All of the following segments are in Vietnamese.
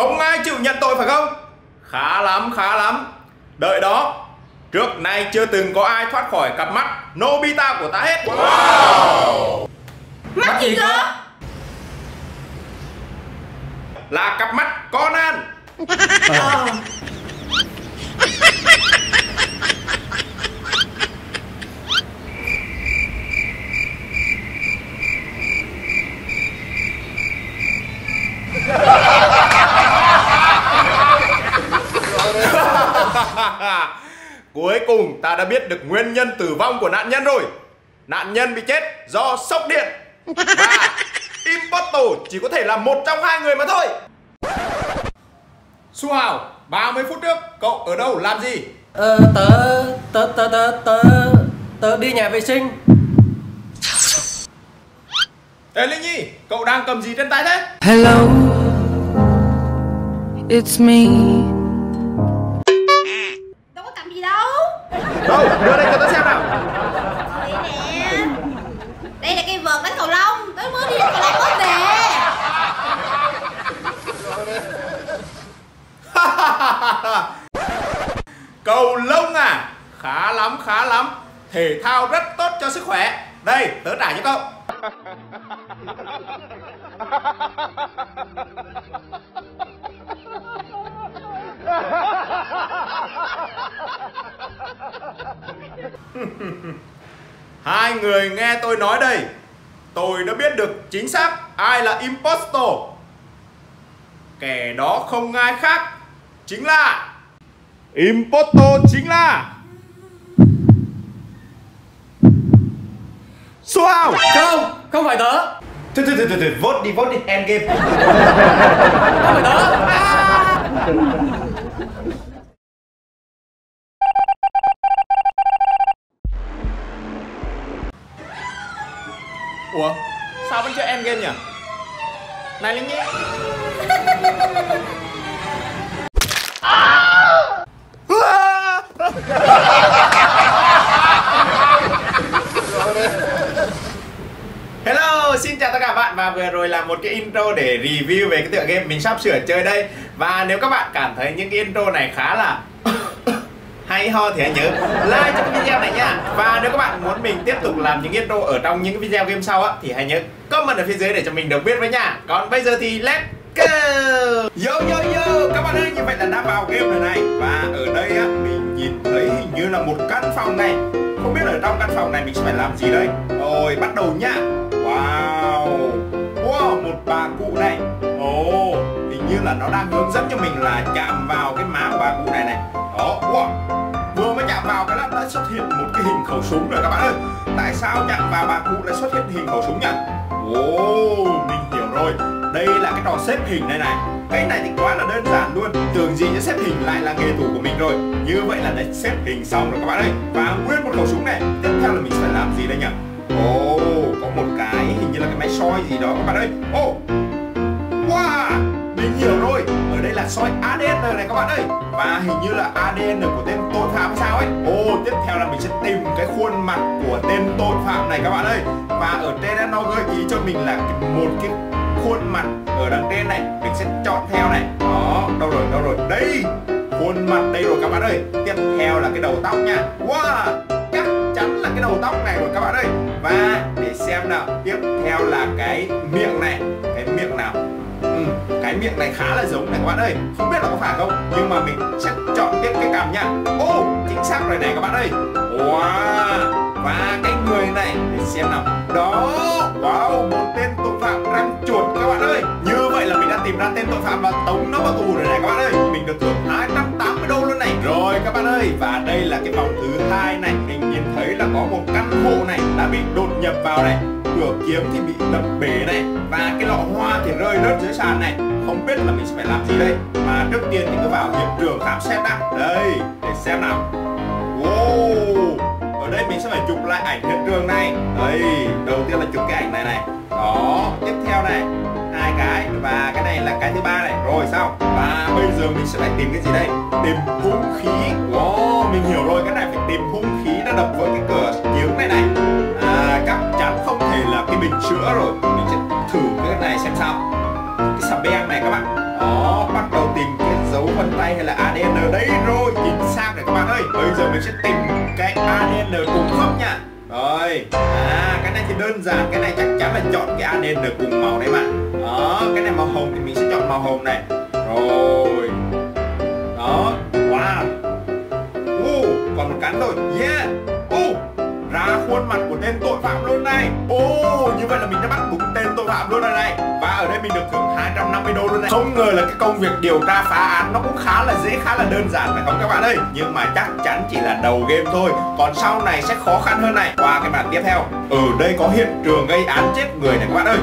Không ai chịu nhận tội phải không? Khá lắm, khá lắm Đợi đó Trước nay chưa từng có ai thoát khỏi cặp mắt Nobita của ta hết wow. Mắt gì cơ? Là cặp mắt Conan Ờ Cuối cùng ta đã biết được nguyên nhân tử vong của nạn nhân rồi Nạn nhân bị chết do sốc điện Và Impostor chỉ có thể là một trong hai người mà thôi Su Hào, 30 phút trước cậu ở đâu làm gì? Ờ, tớ, tớ, tớ, tớ, tớ, tớ đi nhà vệ sinh Ê Linh Nhi, cậu đang cầm gì trên tay thế? Hello, it's me. Đâu, đưa đây cho tớ xem nào. Đây nè Đây là cây vợt đánh cầu lông. Tớ mới đi đánh cầu lông mới về. Cầu lông à? Khá lắm, khá lắm. Thể thao rất tốt cho sức khỏe. Đây, tớ trả cho cậu Hai người nghe tôi nói đây Tôi đã biết được chính xác ai là impostor. Kẻ đó không ai khác Chính là Impostor chính là Hào. Không, không phải tớ. Thôi thôi thôi thôi, thôi, vote đi, vote đi, end game. Không phải tớ Ủa, sao vẫn chưa end game nhỉ? Này Linh Nhi. Hello, xin chào tất cả các bạn và vừa rồi là một cái intro để review về cái tựa game mình sắp sửa chơi đây. Và nếu các bạn cảm thấy những cái intro này khá là hay ho thì hãy nhớ like cho cái video này nha. Và muốn mình tiếp tục làm những intro ở trong những cái video game sau á Thì hãy nhớ comment ở phía dưới để cho mình được biết với nha. Còn bây giờ thì let's go! Yo yo yo, các bạn ơi như vậy là đã vào game rồi này. Và ở đây á, mình nhìn thấy hình như là một căn phòng này. Không biết ở trong căn phòng này mình sẽ phải làm gì đây? Rồi bắt đầu nha. Wow. Wow, một bà cụ này. Ồ, oh, hình như là nó đang hướng dẫn cho mình là chạm vào cái má của bà cụ này này. Đó, wow. Vừa mới chạm vào cái là đã xuất hiện một cái khẩu súng rồi các bạn ơi. Tại sao chạm vào bà cụ lại xuất hiện hình khẩu súng nhỉ? wow mình hiểu rồi. Đây là cái trò xếp hình này này. Cái này thì quá là đơn giản luôn. Tưởng gì chứ xếp hình lại là nghề thủ của mình rồi. Như vậy là đã xếp hình xong rồi các bạn ơi. Và nguyên một khẩu súng này. Tiếp theo là mình sẽ làm gì đây nhỉ? Ồ, có một cái hình như là cái máy soi gì đó các bạn ơi. Ồ, wow! Mình hiểu rồi. Ở đây là soi ADN này các bạn ơi. Và hình như là ADN của tên tội phạm sao ấy. Ồ tiếp theo là mình sẽ tìm cái khuôn mặt của tên tội phạm này các bạn ơi. Và ở trên nó gợi ý cho mình là một cái khuôn mặt ở đằng trên này, mình sẽ chọn theo này. Đó, đâu rồi đâu rồi. Đây, khuôn mặt đây rồi các bạn ơi. Tiếp theo là cái đầu tóc nha. Wow, chắc chắn là cái đầu tóc này rồi các bạn ơi. Và để xem nào, tiếp theo là cái miệng này. Cái miệng nào? Miệng này khá là giống này các bạn ơi. Không biết là có phải không? Nhưng mà mình sẽ chọn tiếp cái cằm nha. Ô! Chính xác rồi này các bạn ơi. Wow. Và cái người này, để xem nào. Đó, wow, một tên tội phạm răng chuột các bạn ơi. Như vậy là mình đã tìm ra tên tội phạm và tống nó vào tù rồi này các bạn ơi. Mình được thưởng 280 đô luôn này. Rồi các bạn ơi, và đây là cái vòng thứ hai này. Mình nhìn thấy là có một căn hộ này đã bị đột nhập vào này. Cửa kiếm thì bị đập bể này. Và cái lọ hoa thì rơi rớt dưới sàn này. Không biết là mình sẽ phải làm gì đây? Mà trước tiên thì cứ vào hiện trường khám xét đã. Đây, để xem nào wow. Ở đây mình sẽ phải chụp lại ảnh hiện trường này. Đây đầu tiên là chụp cái ảnh này này. Đó tiếp theo này hai cái và cái này là cái thứ ba này. Rồi sao và bây giờ mình sẽ phải tìm cái gì đây? Tìm hung khí. Wow mình hiểu rồi cái này phải tìm hung khí đã đập vỡ cái cửa giếng này này. À, chắc chắn không thể là cái bình chữa rồi. Mình sẽ thử cái này xem sao. Cái xà beng này các bạn. Đó bắt đầu tìm cái dấu vân tay hay là ai? Mình sẽ tìm cái ADN cùng khớp nha. Rồi. À cái này thì đơn giản cái này chắc chắn là chọn cái ADN cùng màu đấy bạn. đó cái này màu hồng thì mình sẽ chọn màu hồng này. Rồi. Đó wow. Uh, còn một cắn thôi. Yeah ra khuôn mặt của tên tội phạm luôn này. Ô, như vậy là mình đã bắt đúng tên tội phạm luôn rồi này. Và ở đây mình được thưởng 250 đô luôn này. Không ngờ là cái công việc điều tra phá án nó cũng khá là dễ, khá là đơn giản, phải không các bạn ơi? Nhưng mà chắc chắn chỉ là đầu game thôi. Còn sau này sẽ khó khăn hơn này. Qua cái bản tiếp theo. Ở đây có hiện trường gây án chết người này các bạn ơi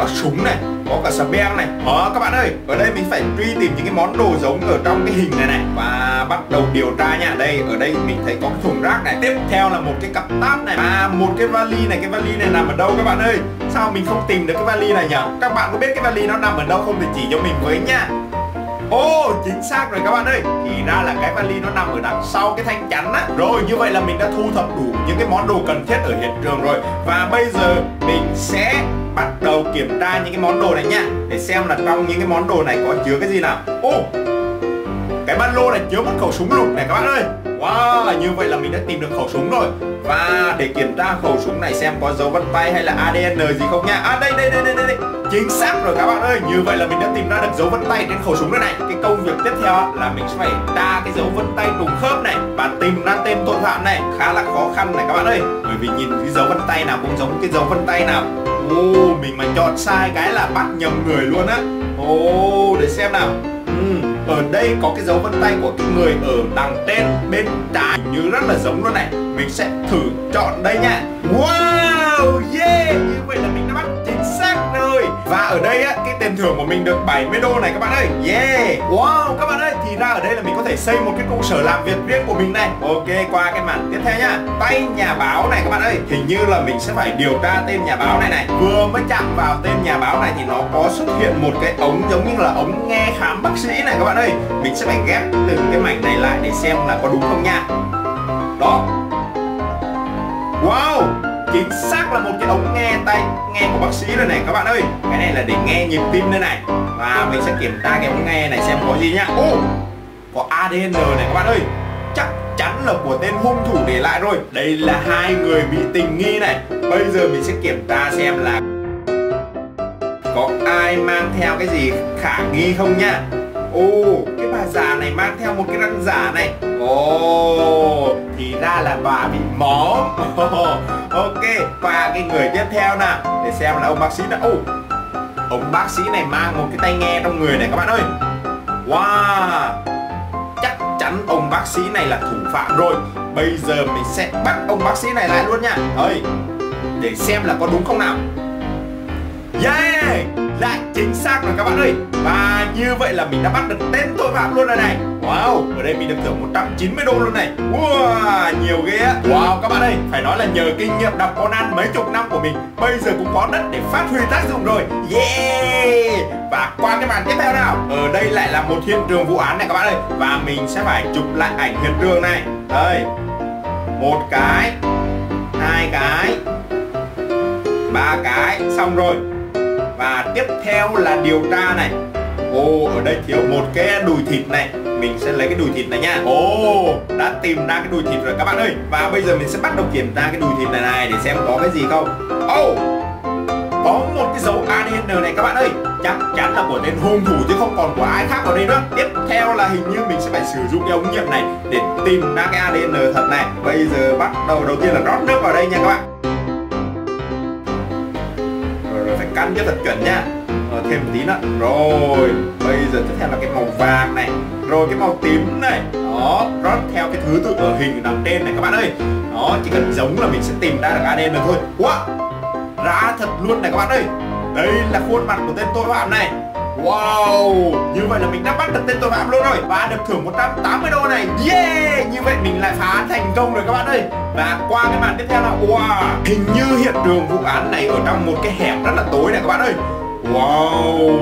cả súng này, có cả sờ beng này. Đó các bạn ơi, ở đây mình phải truy tìm những cái món đồ giống ở trong cái hình này này và bắt đầu điều tra nha. Đây, ở đây mình thấy có cái thùng rác này. Tiếp theo là một cái cặp táp này. Và một cái vali này. Cái vali này nằm ở đâu các bạn ơi? Sao mình không tìm được cái vali này nhỉ các bạn có biết cái vali nó nằm ở đâu không thì chỉ cho mình với nha. Ồ oh, chính xác rồi các bạn ơi. Thì ra là cái vali nó nằm ở đằng sau cái thanh chắn á. Rồi như vậy là mình đã thu thập đủ những cái món đồ cần thiết ở hiện trường rồi. Và bây giờ mình sẽ bắt đầu kiểm tra những cái món đồ này nha. Để xem là trong những cái món đồ này có chứa cái gì nào. Ô oh, Cái ba lô này chứa một khẩu súng lục này các bạn ơi. Wow, như vậy là mình đã tìm được khẩu súng rồi. Và để kiểm tra khẩu súng này xem có dấu vân tay hay là ADN gì không nha. À đây đây đây đây đây. Chính xác rồi các bạn ơi. Như vậy là mình đã tìm ra được dấu vân tay trên khẩu súng này này. Cái công việc tiếp theo là mình sẽ phải tra cái dấu vân tay trùng khớp này Và tìm ra tên tội phạm này. Khá là khó khăn này các bạn ơi. Bởi vì nhìn cái dấu vân tay nào cũng giống cái dấu vân tay nào. Oh mình mà chọn sai cái là bắt nhầm người luôn á. Oh để xem nào. Ừ, ở đây có cái dấu vân tay của cái người ở đằng trên bên trái. Như rất là giống luôn này. Mình sẽ thử chọn đây nha. Wow yeah như vậy và ở đây á, cái tiền thưởng của mình được 70 đô này các bạn ơi. Yeah. Wow, các bạn ơi, thì ra ở đây là mình có thể xây một cái công sở làm việc riêng của mình này. Ok, qua cái màn tiếp theo nhá. Tay nhà báo này các bạn ơi. Hình như là mình sẽ phải điều tra tên nhà báo này này. Vừa mới chạm vào tên nhà báo này thì nó có xuất hiện một cái ống giống như là ống nghe khám bác sĩ này các bạn ơi. Mình sẽ phải ghép từng cái mảnh này lại để xem là có đúng không nha. Đó. Wow chính xác là một cái ống nghe tay nghe của bác sĩ rồi này các bạn ơi. Cái này là để nghe nhịp tim đây này. Và mình sẽ kiểm tra cái ống nghe này xem có gì nhá. Ô oh, có ADN này các bạn ơi. Chắc chắn là của tên hung thủ để lại rồi. Đây là hai người bị tình nghi này. Bây giờ mình sẽ kiểm tra xem là có ai mang theo cái gì khả nghi không nhá. Ồ, cái bà già này mang theo một cái răng giả này. Ồ, thì ra là bà bị móm Ok, và cái người tiếp theo nào Để xem là ông bác sĩ nào. Ồ, ông bác sĩ này mang một cái tai nghe trong người này các bạn ơi. Wow Chắc chắn ông bác sĩ này là thủ phạm rồi. Bây giờ mình sẽ bắt ông bác sĩ này lại luôn nha. Ơi, để xem là có đúng không nào. Yeah! Lại chính xác rồi các bạn ơi. Và như vậy là mình đã bắt được tên tội phạm luôn rồi này. Wow, ở đây mình được thưởng 190 đô luôn này. Wow, nhiều ghê á. Wow các bạn ơi, phải nói là nhờ kinh nghiệm đọc Conan mấy chục năm của mình Bây giờ cũng có đất để phát huy tác dụng rồi. Yeah! Và qua cái màn tiếp theo nào. Ở đây lại là một hiện trường vụ án này các bạn ơi. Và mình sẽ phải chụp lại ảnh hiện trường này. Đây. Một cái Hai cái ba cái. Xong rồi và tiếp theo là điều tra này. Ồ, ở đây thiếu một cái đùi thịt này. Mình sẽ lấy cái đùi thịt này nha. Ồ, đã tìm ra cái đùi thịt rồi. Các bạn ơi Và bây giờ mình sẽ bắt đầu kiểm tra cái đùi thịt này này Để xem có cái gì không. Ồ, có một cái dấu ADN này các bạn ơi. Chắc chắn là của tên hung thủ chứ không còn của ai khác ở đây nữa. Tiếp theo là hình như mình sẽ phải sử dụng cái ống nghiệm này Để tìm ra cái ADN thật này. Bây giờ bắt đầu đầu tiên là rót nước vào đây nha các bạn. Căn cho thật chuẩn nha. Rồi, thêm một tí nữa. Rồi bây giờ tiếp theo là cái màu vàng này. Rồi cái màu tím này. Đó rót theo cái thứ tự ở hình đằng trên này các bạn ơi. Đó chỉ cần giống là mình sẽ tìm ra được ADN được thôi. Wow! Ra thật luôn này các bạn ơi. Đây là khuôn mặt của tên tội phạm này. Wow, như vậy là mình đã bắt được tên tội phạm luôn rồi. Và được thưởng 180 đô này. Yeah, như vậy mình lại phá thành công rồi các bạn ơi. Và qua cái màn tiếp theo là Wow, hình như hiện trường vụ án này ở trong một cái hẻm rất là tối này các bạn ơi. Wow,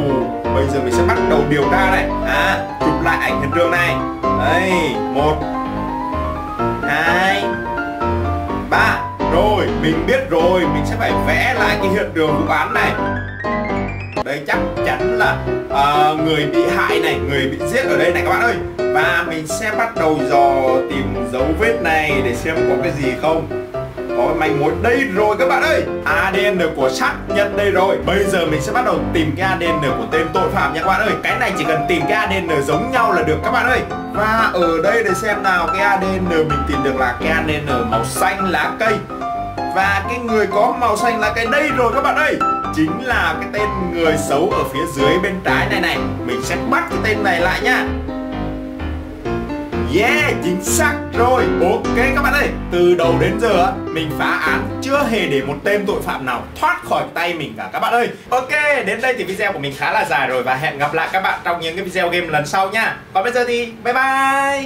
bây giờ mình sẽ bắt đầu điều tra này. À, chụp lại ảnh hiện trường này. Đây, một hai ba. Rồi, mình biết rồi, mình sẽ phải vẽ lại cái hiện trường vụ án này đây chắc chắn là uh, người bị hại này người bị giết ở đây này các bạn ơi. Và mình sẽ bắt đầu dò tìm dấu vết này để xem có cái gì không. Có manh mối đây rồi các bạn ơi. ADN của sát nhân đây rồi. Bây giờ mình sẽ bắt đầu tìm cái ADN của tên tội phạm nha các bạn ơi. Cái này chỉ cần tìm cái ADN giống nhau là được các bạn ơi. Và ở đây để xem nào cái ADN mình tìm được là cái ADN màu xanh lá cây và cái người có màu xanh là cái đây rồi các bạn ơi. Chính là cái tên người xấu ở phía dưới bên trái này này. Mình sẽ bắt cái tên này lại nha. Yeah, chính xác rồi. Ok các bạn ơi. Từ đầu đến giờ mình phá án chưa hề để một tên tội phạm nào thoát khỏi tay mình cả các bạn ơi. Ok, đến đây thì video của mình khá là dài rồi Và hẹn gặp lại các bạn trong những cái video game lần sau nha. Còn bây giờ thì bye bye.